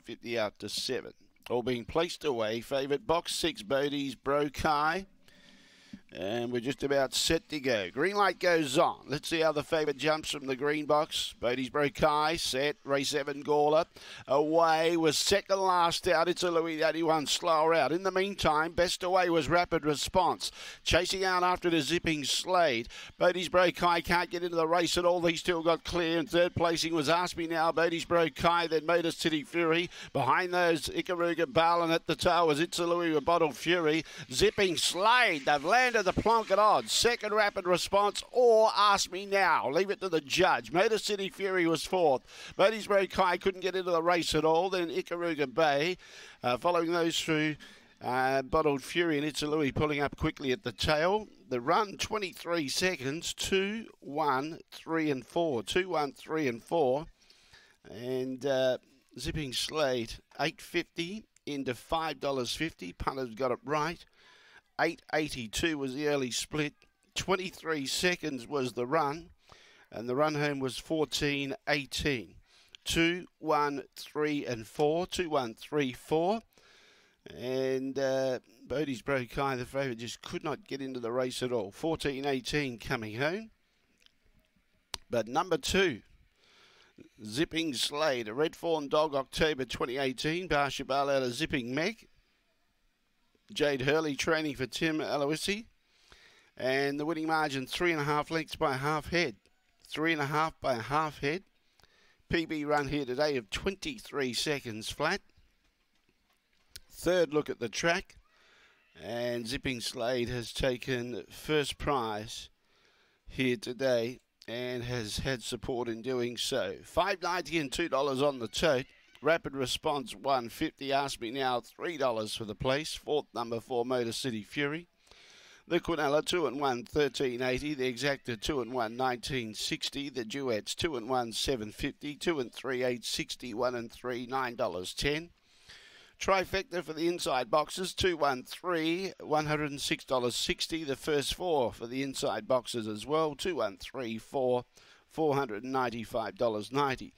50 out to seven. All being placed away. Favourite box six, Bodie's Brokai. And we're just about set to go. Green light goes on. Let's see how the favourite jumps from the green box. Bodie's Brokai, set. Race 7, Gawler. Away was second last out. It's a Louis 81 slower out. In the meantime, best away was Rapid Response. Chasing out after the zipping Slade. Bodie's Brokai can't get into the race at all. These two got clear. And third placing was Ask Me Now. Bodie's Brokai, then Motor City Fury. Behind those, Ikaruga Ball. at the tail was It's a Louis with Bottle Fury. Zipping Slade. They've landed the Plonket odds. Second rapid response or ask me now. Leave it to the judge. Motor City Fury was fourth. Murraysbury Kai couldn't get into the race at all. Then Ikaruga Bay. Uh, following those through uh, Bottled Fury and Louis pulling up quickly at the tail. The run 23 seconds. 2, 1, 3 and 4. 2, 1, 3 and 4. And uh, Zipping Slade 850 into $5.50. Punter's got it right. 882 was the early split. 23 seconds was the run. And the run home was 14.18. 2, 1, 3, and 4. 2, 1, 3, 4. And uh, Bodie's Brokai, the favourite, just could not get into the race at all. 14.18 coming home. But number two, Zipping Slade, a Red Fawn Dog, October 2018. Barcia Bale out of Zipping Meg. Jade Hurley training for Tim Aloisi. And the winning margin, three and a half lengths by half head. Three and a half by a half head. PB run here today of 23 seconds flat. Third look at the track. And Zipping Slade has taken first prize here today and has had support in doing so. 5.90 and $2 on the tote. Rapid Response 150. Ask me now $3 for the place. Fourth number four, Motor City Fury. The Quinella 2 and 1 1380. The Exacta 2 and 1 1960. The Duets 2 and 1 750. 2 and 3 860. 1 and 3 $9.10. Trifecta for the inside boxes 213 $106.60. The first four for the inside boxes as well 2134 $495.90.